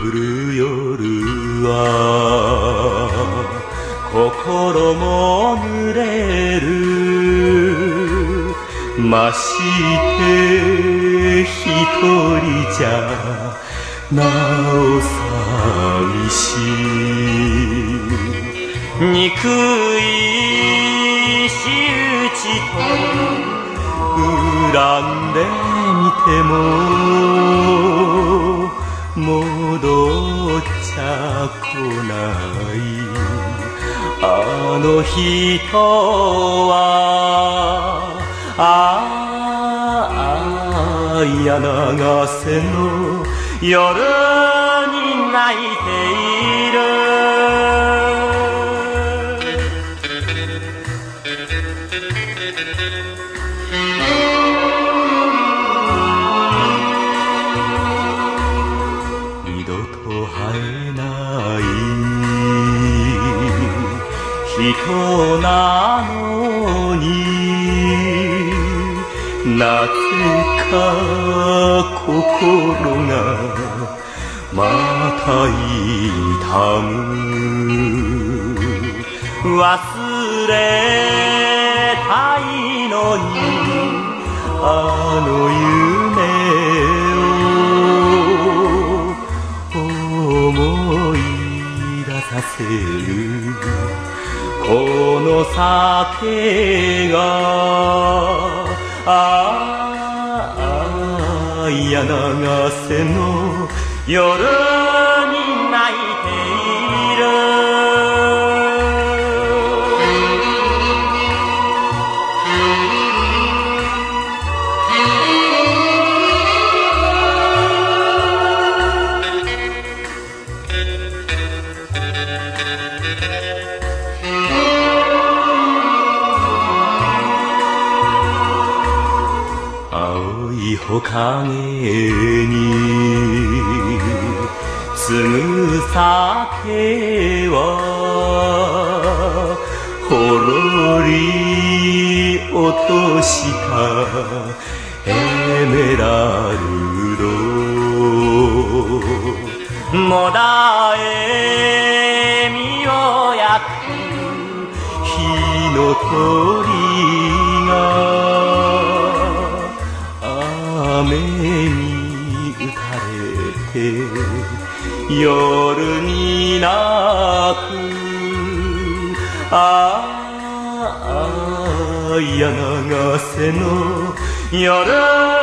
降る夜は心も濡れるまして一人じゃなお寂しい。憎い仕打ちと恨んでみても。もう戻っちゃ来ない。あの人はああ柳瀬の夜。人なのになぜか心がまた痛む。忘れたいのにあの夢を思い出させる。この酒がああ柳瀬の夜。青い木陰に継ぐ酒はほろり落としたエメラルドもだ夜に泣く。ああ柳瀬の夜